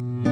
Mm.